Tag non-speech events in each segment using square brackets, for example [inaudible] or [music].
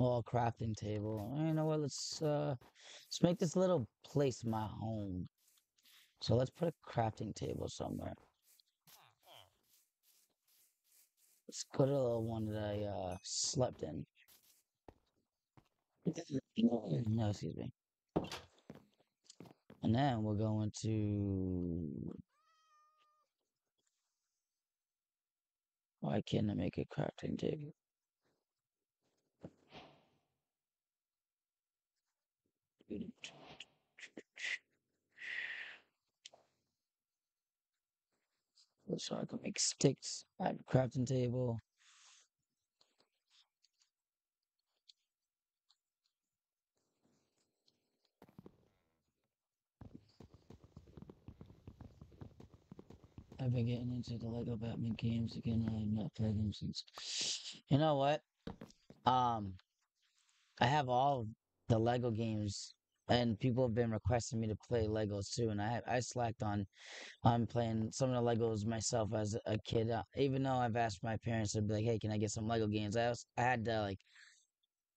Oh, crafting table. You know what? Let's uh, let's make this little place my home. So let's put a crafting table somewhere. Let's go to the little one that I uh slept in. [clears throat] No, excuse me. And then we're going to. Why can't I make a crafting table? So I can make sticks at crafting table. I've been getting into the Lego Batman games again. I've not played them since. You know what? Um, I have all the Lego games, and people have been requesting me to play Legos too. And I I slacked on on playing some of the Legos myself as a kid. Uh, even though I've asked my parents to be like, "Hey, can I get some Lego games?" I was, I had to like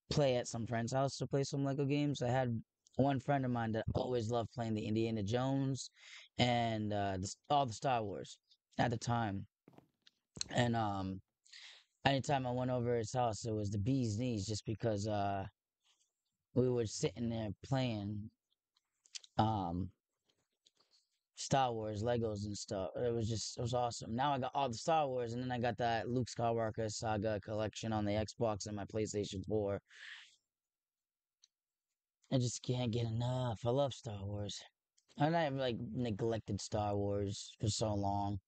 play at some friend's house to play some Lego games. I had one friend of mine that always loved playing the Indiana Jones and uh, the, all the Star Wars at the time. And um, anytime I went over his house, it was the bee's knees, just because uh, we were sitting there playing um, Star Wars Legos and stuff. It was just it was awesome. Now I got all the Star Wars, and then I got that Luke Skywalker saga collection on the Xbox and my PlayStation Four. I just can't get enough. I love Star Wars. And I've like neglected Star Wars for so long.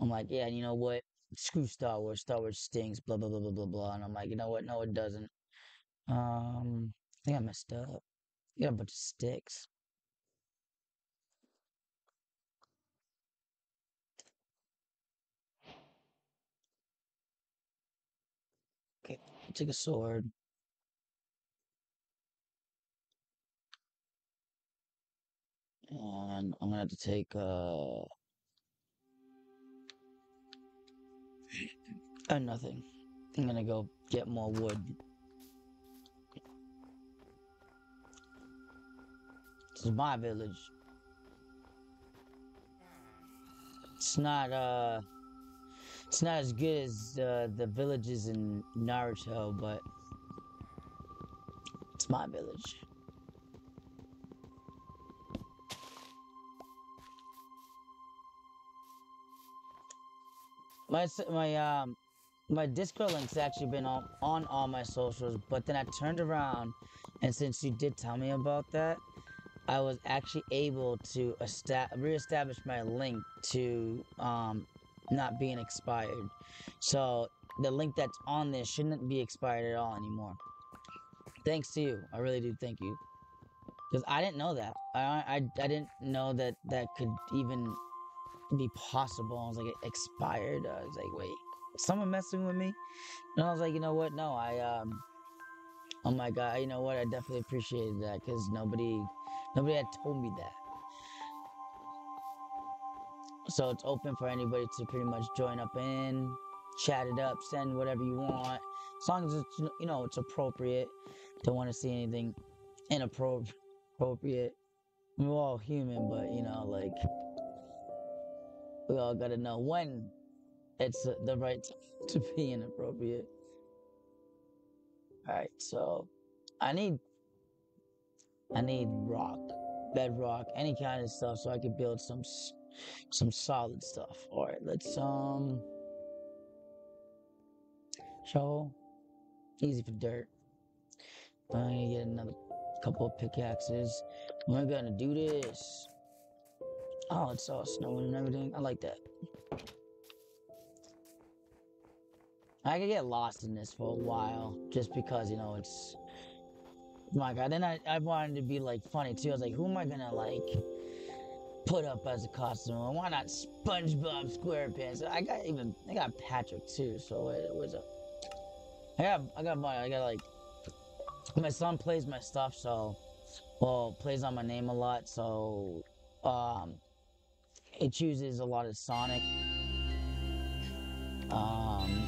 I'm like, yeah, you know what? Screw Star Wars. Star Wars stinks. Blah blah blah blah blah blah. And I'm like, you know what? No, it doesn't. Um, think I messed up. Got a bunch of sticks. Okay, take a sword. And I'm gonna have to take uh, uh nothing. I'm gonna go get more wood. Is my village. It's not uh it's not as good as uh, the villages in Naruto, but it's my village. My my um my Discord link's actually been on, on all my socials, but then I turned around, and since you did tell me about that, I was actually able to esta- reestablish my link to um not being expired. So the link that's on this shouldn't be expired at all anymore. Thanks to you, I really do thank you, because I didn't know that. I, I I didn't know that that could even be possible. I was like expired. I was like, wait, someone messing with me? And I was like, you know what? No, I um, oh my god, you know what? I definitely appreciated that because nobody, nobody had told me that. So it's open for anybody to pretty much join up in, chat it up, send whatever you want, as long as it's you know it's appropriate. Don't want to see anything inappropriate. We're all human, but you know, like we all gotta know when it's the right time [laughs] to be inappropriate. All right, so I need I need rock, bedrock, any kind of stuff, so I can build some some solid stuff. All right, let's um shovel. Easy for dirt. I'm gonna get another couple of pickaxes. We're gonna do this. Oh, it's all snowing and everything. I like that. I could get lost in this for a while, just because you know it's. My God, then I, I wanted to be like funny too. I was like, who am I gonna like put up as a costume? Why not SpongeBob SquarePants? I got even I got Patrick too. So it was a. I got I got my I got like my son plays my stuff, so well plays on my name a lot. So um, it chooses a lot of Sonic. Um,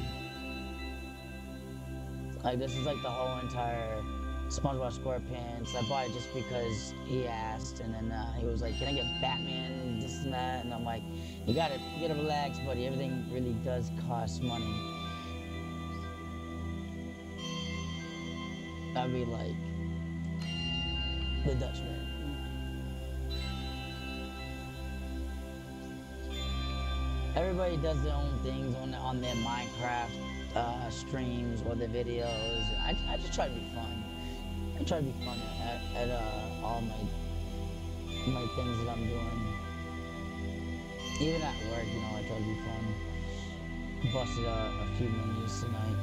Like this is like the whole entire SpongeBob SquarePants. I bought it just because he asked, and then uh, he was like, "Can I get Batman this and that?" And I'm like, "You gotta, you gotta relax, buddy. Everything really does cost money." I'd be like, the Dutchman. Everybody does their own things on on their Minecraft uh, streams or their videos. I, I just try to be fun. I try to be fun at, at uh, all my my things that I'm doing. Even at work, you know, I try to be fun. Busted a, a few menus tonight.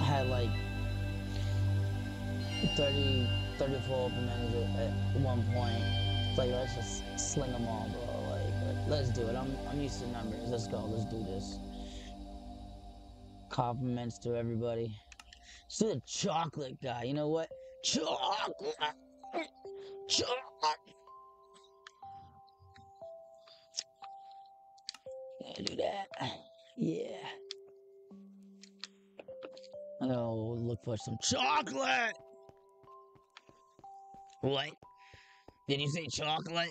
I had like 30, 34 open menus at, at one point. It's like, let's just sling them all, bro. Like, like, let's do it. I'm, I'm used to numbers. Let's go. Let's do this. Compliments to everybody. To the chocolate guy. You know what? Chocolate. Chocolate. Yeah, do that. Yeah. I'm gonna look for some chocolate. What? Did you say chocolate?